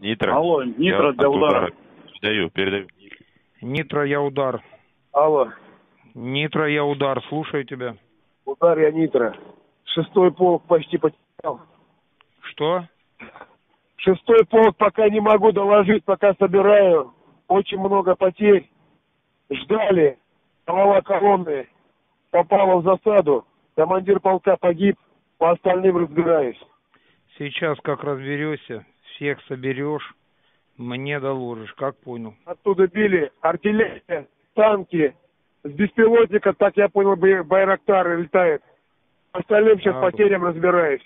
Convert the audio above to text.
Нитро. Алло, Нитро Я для от удара. Передаю, передаю. Нитро, я удар. Алло, Нитро, я удар. Слушаю тебя. удар я Нитро. Шестой полк почти потерял. Что? Шестой полк пока не могу доложить, пока собираю. Очень много потерь. Ждали. Голова колонны попала в засаду. Командир полка погиб. По остальным разбираюсь. Сейчас как разберешься, всех соберешь, мне доложишь. Как понял? Оттуда били артиллерия, танки. С беспилотника, так я понял, бай- Байрактар летает. Остальным сейчас А, потерям разбираюсь.